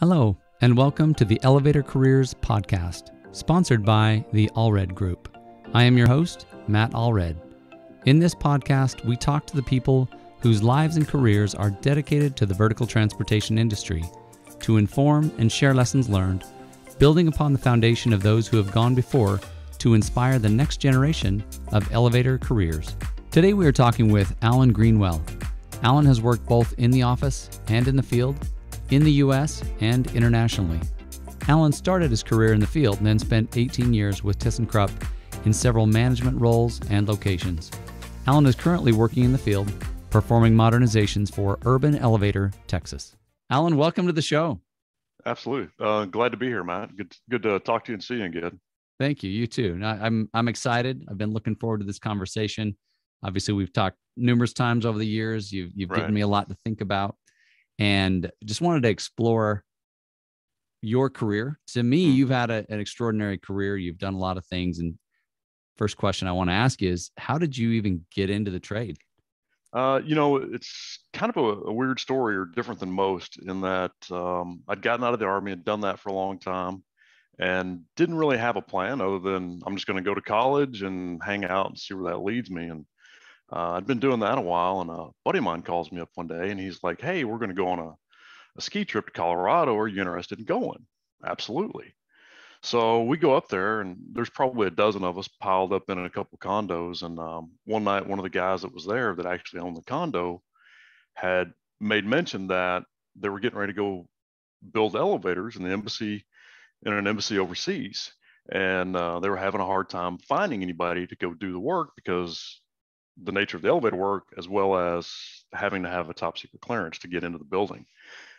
Hello, and welcome to the Elevator Careers Podcast, sponsored by the Allred Group. I am your host, Matt Allred. In this podcast, we talk to the people whose lives and careers are dedicated to the vertical transportation industry to inform and share lessons learned, building upon the foundation of those who have gone before to inspire the next generation of elevator careers. Today, we are talking with Alan Greenwell. Alan has worked both in the office and in the field in the US and internationally. Alan started his career in the field and then spent 18 years with ThyssenKrupp in several management roles and locations. Alan is currently working in the field, performing modernizations for Urban Elevator Texas. Alan, welcome to the show. Absolutely. Uh, glad to be here, Matt. Good, good to talk to you and see you again. Thank you. You too. I'm I'm excited. I've been looking forward to this conversation. Obviously, we've talked numerous times over the years. You've you've right. given me a lot to think about and just wanted to explore your career. To me, mm-hmm. you've had a, an extraordinary career. You've done a lot of things. And first question I want to ask you is how did you even get into the trade? Uh, you know, it's kind of a, a, weird story or different than most in that um, I'd gotten out of the army and done that for a long time and didn't really have a plan other than I'm just going to go to college and hang out and see where that leads me. And uh, I'd been doing that a while, and a buddy of mine calls me up one day, and he's like, "Hey, we're going to go on a, a ski trip to Colorado. Are you interested in going?" Absolutely. So we go up there, and there's probably a dozen of us piled up in a couple condos. And um, one night, one of the guys that was there that actually owned the condo had made mention that they were getting ready to go build elevators in the embassy in an embassy overseas, and uh, they were having a hard time finding anybody to go do the work because the nature of the elevator work as well as having to have a top secret clearance to get into the building.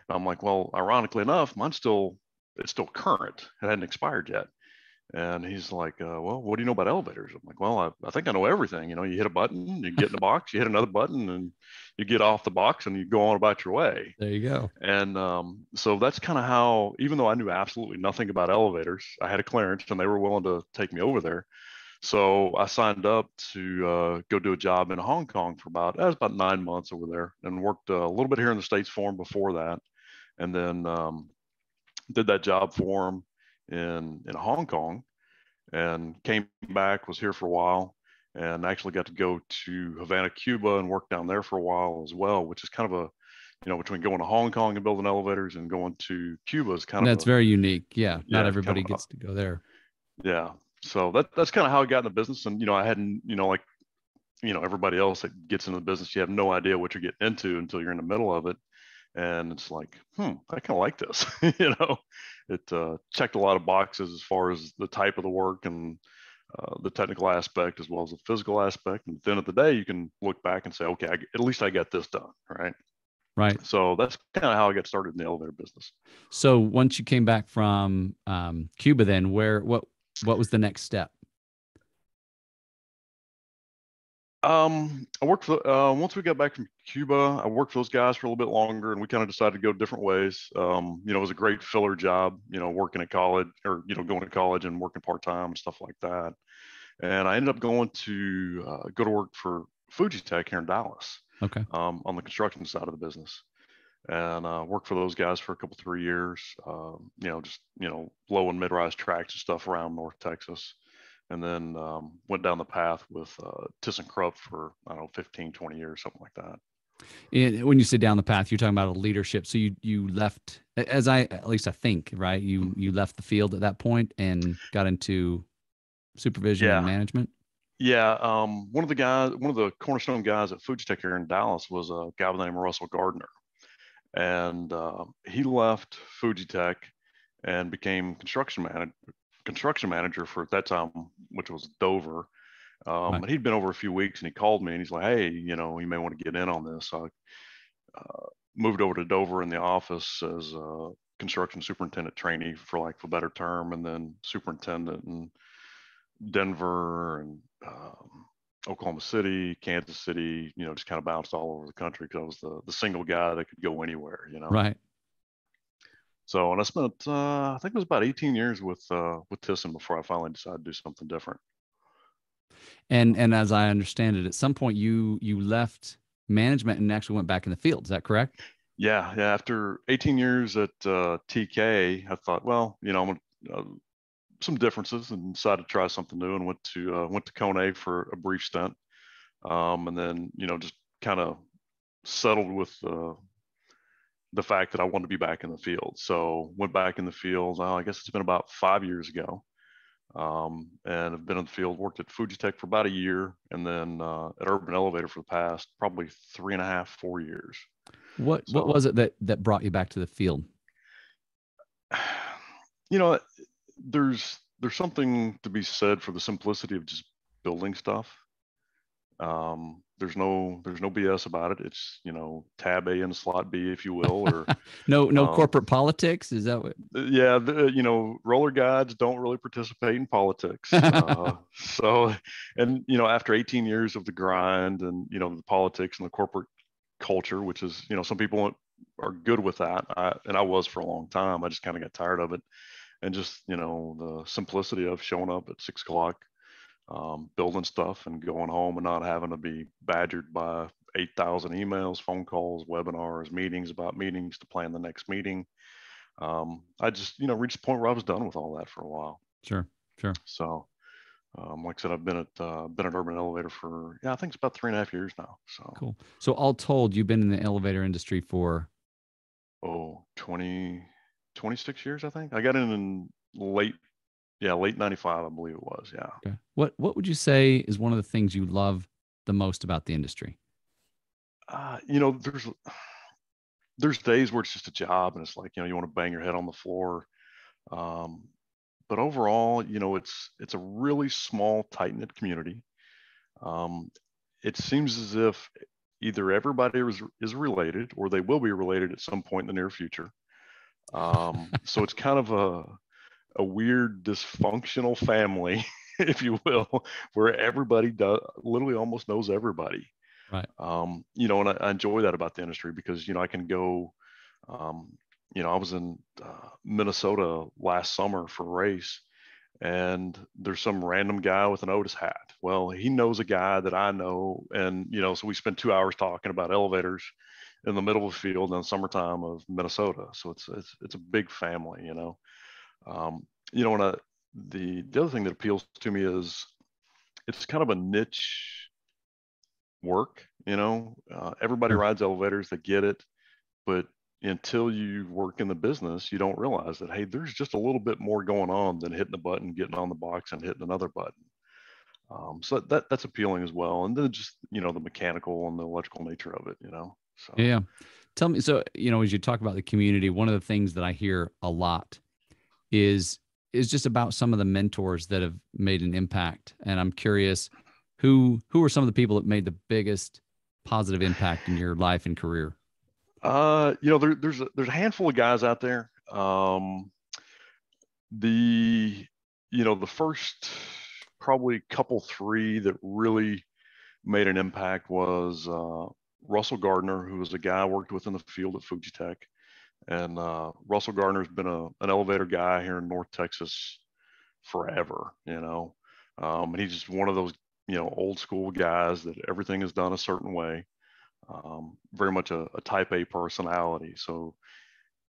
And I'm like, well, ironically enough, mine's still it's still current. It hadn't expired yet. And he's like, uh, well, what do you know about elevators? I'm like, well, I, I think I know everything. You know, you hit a button, you get in the box, you hit another button, and you get off the box and you go on about your way. There you go. And um, so that's kind of how, even though I knew absolutely nothing about elevators, I had a clearance and they were willing to take me over there. So I signed up to uh, go do a job in Hong Kong for about that was about nine months over there, and worked uh, a little bit here in the states for him before that, and then um, did that job for him in in Hong Kong, and came back was here for a while, and actually got to go to Havana, Cuba, and work down there for a while as well, which is kind of a you know, between going to Hong Kong and building elevators and going to Cuba is kind of that's very unique. Yeah, yeah not everybody kind of gets to go there. Yeah, so that that's kind of how I got in the business. And you know, I hadn't, you know, like you know, everybody else that gets into the business, you have no idea what you're getting into until you're in the middle of it. And it's like, hmm, I kind of like this. you know, it uh, checked a lot of boxes as far as the type of the work and uh, the technical aspect as well as the physical aspect. And at the end of the day, you can look back and say, okay, I, at least I got this done, right? Right. So that's kind of how I got started in the elevator business. So once you came back from um, Cuba, then where what what was the next step? Um, I worked for uh, once we got back from Cuba. I worked for those guys for a little bit longer, and we kind of decided to go different ways. Um, you know, it was a great filler job. You know, working at college or you know going to college and working part time and stuff like that. And I ended up going to uh, go to work for Fujitec here in Dallas. Okay. Um, on the construction side of the business and uh, worked for those guys for a couple three years. Um, you know, just you know, low and mid rise tracks and stuff around North Texas, and then um, went down the path with uh, ThyssenKrupp for I don't know 15, 20 years, something like that. And when you sit down the path, you're talking about a leadership. So you you left, as I at least I think, right? You you left the field at that point and got into supervision yeah. and management. Yeah, um, one of the guys, one of the cornerstone guys at Fujitec here in Dallas was a guy by the name of Russell Gardner and uh, he left Fujitec and became construction manager construction manager for at that time, which was Dover. Um. And he'd been over a few weeks, and he called me and he's like, "Hey, you know, you may want to get in on this." So I uh, moved over to Dover in the office as a construction superintendent trainee, for like a better term, and then superintendent in Denver and um, Oklahoma City, Kansas City, you know, just kind of bounced all over the country because I was the, the single guy that could go anywhere, you know. Right. So, and I spent, uh, I think it was about 18 years with uh, with Thyssen before I finally decided to do something different. And and as I understand it, at some point you you left management and actually went back in the field. Is that correct? yeah, yeah. After 18 years at uh, TK, I thought, well, you know, I'm gonna, uh, some differences and decided to try something new and went to uh, went to Kone for a brief stint, um, and then you know just kind of settled with uh, the fact that I wanted to be back in the field. So went back in the field. Uh, I guess it's been about five years ago, um, and I've been in the field. Worked at Fujitec for about a year, and then uh, at Urban Elevator for the past probably three and a half, four years. What so, What was it that that brought you back to the field? You know, there's there's something to be said for the simplicity of just building stuff. Um, there's no there's no BS about it. It's you know tab A and slot B, if you will, or no no um, corporate politics. Is that what? Yeah, the, you know roller guides don't really participate in politics. uh, so, and you know after 18 years of the grind and you know the politics and the corporate culture, which is you know some people are good with that, I, and I was for a long time. I just kind of got tired of it, and just you know the simplicity of showing up at six o'clock um, building stuff and going home and not having to be badgered by 8,000 emails, phone calls, webinars, meetings about meetings to plan the next meeting. Um, I just, you know, reached the point where I was done with all that for a while. Sure, sure. So, um, like I said, I've been at uh, been at Urban Elevator for yeah, I think it's about three and a half years now. So cool. So all told, you've been in the elevator industry for oh 20, 26 years, I think. I got in in late yeah, late 95, I believe it was. Yeah. Okay. What what would you say is one of the things you love the most about the industry? Uh, you know, there's there's days where it's just a job and it's like, you know, you want to bang your head on the floor. Um, but overall, you know, it's it's a really small, tight-knit community. Um, it seems as if either everybody is is related or they will be related at some point in the near future. Um, so it's kind of a a weird dysfunctional family, if you will, where everybody does literally almost knows everybody. Right. Um, you know, and I, I, enjoy that about the industry because you know I can go. Um, you know, I was in uh, Minnesota last summer for a race, and there's some random guy with an Otis hat. Well, he knows a guy that I know, and you know, so we spent two hours talking about elevators in the middle of the field in the summertime of Minnesota. So it's it's it's a big family, you know. Um, you know, and uh, the the other thing that appeals to me is it's kind of a niche work. You know, uh, everybody rides elevators, they get it, but until you work in the business, you don't realize that hey, there's just a little bit more going on than hitting a button, getting on the box, and hitting another button. Um, so that that's appealing as well, and then just you know the mechanical and the electrical nature of it. You know. So. Yeah. Tell me, so you know, as you talk about the community, one of the things that I hear a lot is is just about some of the mentors that have made an impact and i'm curious who who are some of the people that made the biggest positive impact in your life and career uh you know there, there's a, there's a handful of guys out there um the you know the first probably couple three that really made an impact was uh, russell gardner who was a guy i worked with in the field at fujitec and uh, Russell Gardner's been a, an elevator guy here in North Texas forever, you know. Um, and he's just one of those, you know, old school guys that everything is done a certain way. Um, very much a, a, type A personality. So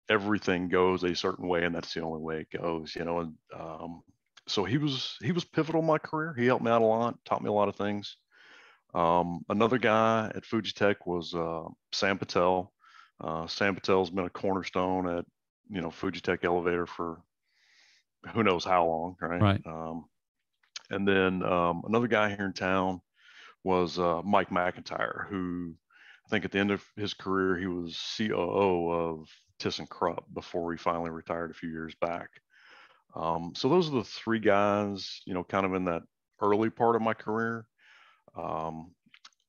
everything goes a certain way, and that's the only way it goes, you know. And um, so he was he was pivotal in my career. He helped me out a lot, taught me a lot of things. Um, another guy at Fujitec was uh, Sam Patel. Uh, Sam Patel's been a cornerstone at you know Fujitec Elevator for who knows how long, right? Right. Um, and then um, another guy here in town was uh, Mike McIntyre, who I think at the end of his career he was COO of ThyssenKrupp before he finally retired a few years back. Um, so those are the three guys, you know, kind of in that early part of my career. Um,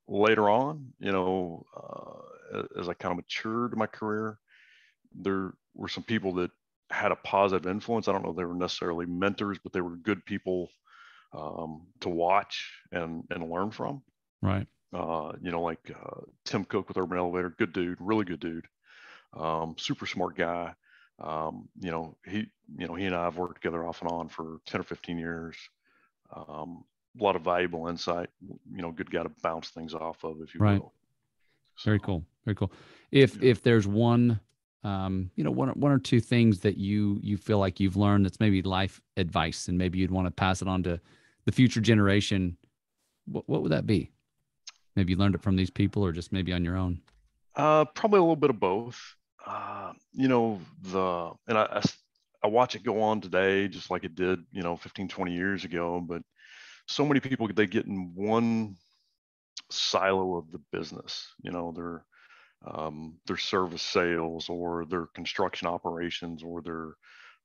later on, you know, uh, as I kind of matured in my career, there were some people that had a positive influence. I don't know if they were necessarily mentors, but they were good people um, to watch and and learn from. Right. Uh, you know, like uh, Tim Cook with Urban Elevator, good dude, really good dude, um, super smart guy. Um, you know, he, you know, he and I have worked together off and on for 10 or 15 years. Um, a lot of valuable insight. You know, good guy to bounce things off of, if you right. will. So. Very cool. Very cool. If if there's one um, you know, one one or two things that you you feel like you've learned that's maybe life advice, and maybe you'd want to pass it on to the future generation. What what would that be? Maybe you learned it from these people, or just maybe on your own. Uh, probably a little bit of both. Uh, you know, the and I, I I watch it go on today, just like it did, you know, 15, 20 years ago. But so many people they get in one silo of the business. You know, they're um, their service sales or their construction operations or their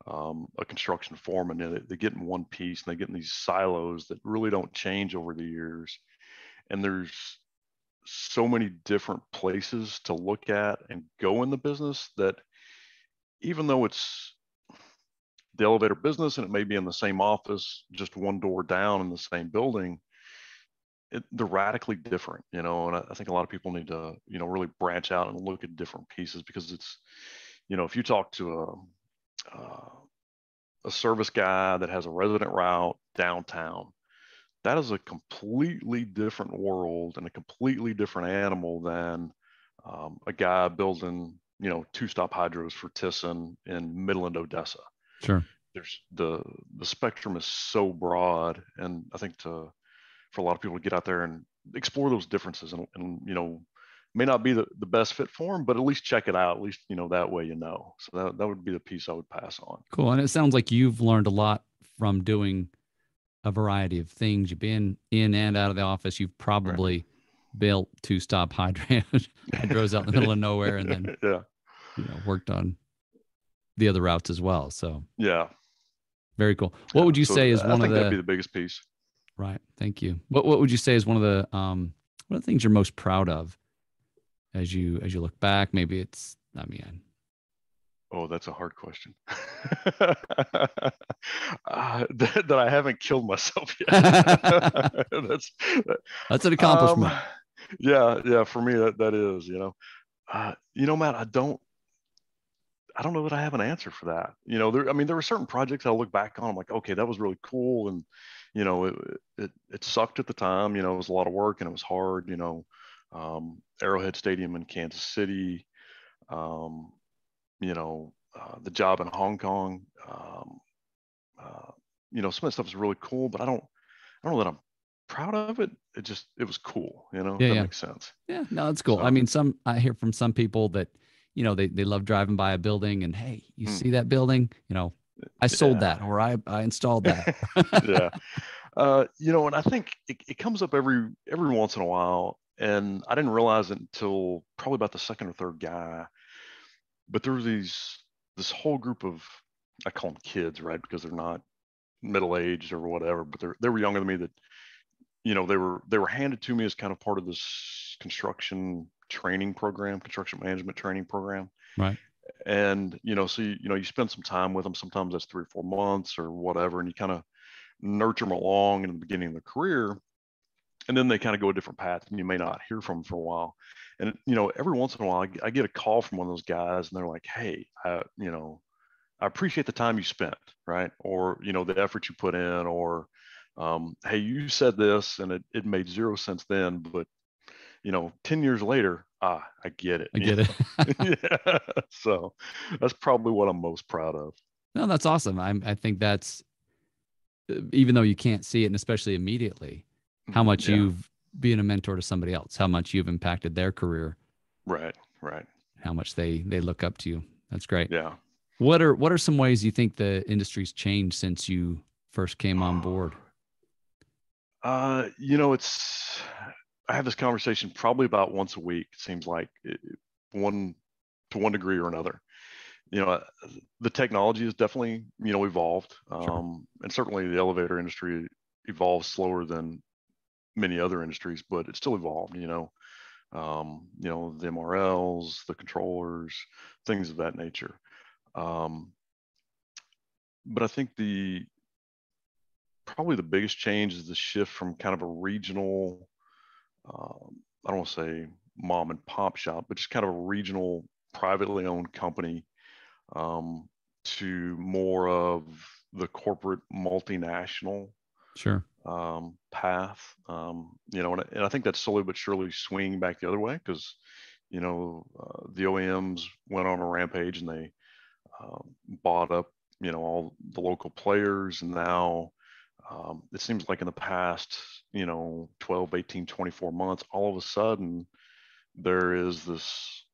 um, a construction foreman. They, they get in one piece and they get in these silos that really don't change over the years. And there's so many different places to look at and go in the business that even though it's the elevator business and it may be in the same office, just one door down in the same building, it, they're radically different, you know, and I, I, think a lot of people need to, you know, really branch out and look at different pieces because it's, you know, if you talk to a, uh, a service guy that has a resident route downtown, that is a completely different world and a completely different animal than um, a guy building, you know, two-stop hydros for Thyssen in Midland, Odessa. Sure. There's the the spectrum is so broad, and I think to for a lot of people to get out there and explore those differences and, and you know may not be the, the best fit for them but at least check it out at least you know that way you know. So that, that would be the piece i would pass on. Cool and it sounds like you've learned a lot from doing a variety of things. You've been in and out of the office. You've probably right. built two stop hydros hydros out in the middle of nowhere and then yeah. you know worked on the other routes as well so yeah very cool what yeah, would you so say is one of the that'd be the biggest piece Right. Thank you. What What would you say is one of the um one of the things you're most proud of as you as you look back? Maybe it's I mean. Oh, that's a hard question. uh, that, that, I haven't killed myself yet. that's that's an accomplishment. Um, yeah, yeah. For me, that that is. You know, uh, you know, Matt. I don't. I don't know that I have an answer for that. You know, there. I mean, there were certain projects I look back on. I'm like, okay, that was really cool, and you know, it, it, it sucked at the time. You know, it was a lot of work and it was hard. You know, um, Arrowhead Stadium in Kansas City. Um, you know, uh, the job in Hong Kong. Um, uh, you know, some of that stuff is really cool, but I don't, I don't know that I'm proud of it. It just, it was cool. You know, yeah, that yeah. makes sense. Yeah, no, that's cool. So, I mean, some I hear from some people that, you know, they they love driving by a building and hey, you hmm. see that building? You know, I sold yeah. that or I, I installed that. yeah. Uh, you know, and I think it, it comes up every every once in a while. And I didn't realize it until probably about the second or third guy. But there was these this whole group of I call them kids, right? Because they're not middle aged or whatever, but they're they were younger than me that you know they were they were handed to me as kind of part of this construction training program, construction management training program. Right. And you know so you, you know you spend some time with them. Sometimes that's three or four months or whatever and you kind of nurture them along in the beginning of the career. And then they kind of go a different path and you may not hear from them for a while. And you know every once in a while I, I get a call from one of those guys and they're like hey I, you know i appreciate the time you spent right? Or you know the effort you put in or um, hey you said this and it, it made zero sense then but you know 10 years later ah, I get it. I get it. yeah. So that's probably what I'm most proud of. No, that's awesome. I'm, I think that's, uh, even though you can't see it, and especially immediately, how much yeah. you've been a mentor to somebody else, how much you've impacted their career. Right. Right. How much they, they look up to you. That's great. Yeah. What are, what are some ways you think the industry's changed since you first came on board? Uh, you know, it's I have this conversation probably about once a week. It seems like it, one to one degree or another. You know, the technology has definitely you know evolved, um, sure. and certainly the elevator industry evolves slower than many other industries, but it's still evolved. You know, um, you know the MRLs, the controllers, things of that nature. Um, but I think the probably the biggest change is the shift from kind of a regional um, I don't want to say mom and pop shop, but just kind of a regional, privately owned company um, to more of the corporate multinational sure um, path. Um, you know, and, and, I think that's slowly but surely swinging back the other way because you know, uh, the OEMs went on a rampage and they um, bought up, you know, all the local players. And now um, it seems like in the past, you know, 12, 18, 24 months, all of a sudden there is this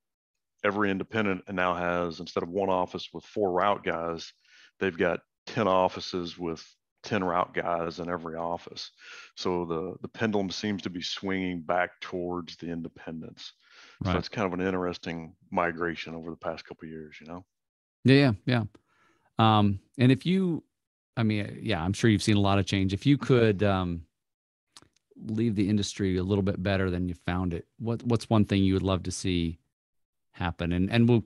every independent now has instead of one office with four route guys, they've got 10 offices with 10 route guys in every office. So the the pendulum seems to be swinging back towards the independents. Right. So it's kind of an interesting migration over the past couple years, you know. Yeah, yeah. Um, and if you I mean, yeah, I'm sure you've seen a lot of change. If you could um, leave the industry a little bit better than you found it, what what's one thing you would love to see happen? And and we'll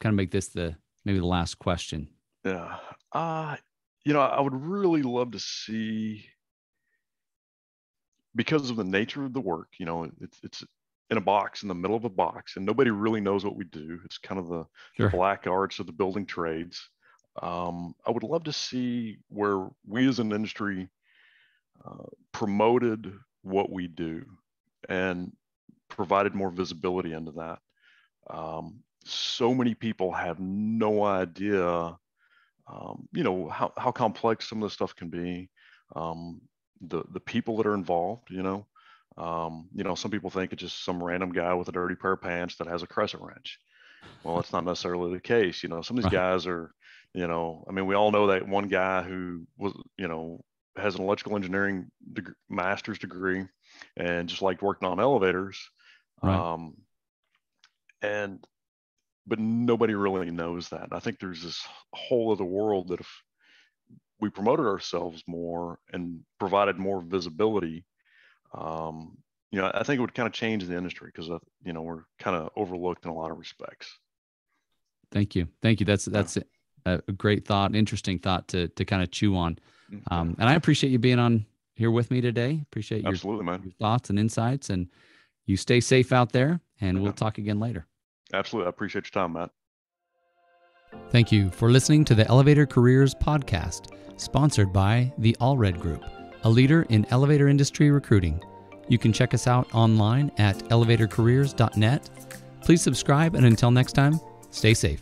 kind of make this the maybe the last question. Yeah. Uh, you know, I would really love to see because of the nature of the work, you know, it's it's in a box in the middle of a box and nobody really knows what we do. It's kind of the sure. black arts of the building trades. Um, I would love to see where we as an industry uh, promoted what we do and provided more visibility into that. Um, so many people have no idea, um, you know, how, how complex some of this stuff can be. Um, the the people that are involved, you know, um, you know, some people think it's just some random guy with a dirty pair of pants that has a crescent wrench. Well, that's not necessarily the case. You know, some of these guys are, you know, I mean, we all know that one guy who was, you know, has an electrical engineering deg- master's degree and just liked working on elevators. Right. Um, and but nobody really knows that. I think there's this whole other world that if we promoted ourselves more and provided more visibility, um, you know, I think it would kind of change the industry because you know we're kind of overlooked in a lot of respects. Thank you, thank you. That's that's a, a great thought, interesting thought to to kind of chew on. Mm-hmm. Um, and I appreciate you being on here with me today. Appreciate your, Absolutely, man. your thoughts and insights, and you stay safe out there. And yeah. we'll talk again later. Absolutely. I appreciate your time, Matt. Thank you for listening to the Elevator Careers Podcast, sponsored by the Allred Group, a leader in elevator industry recruiting. You can check us out online at elevatorcareers.net. Please subscribe, and until next time, stay safe.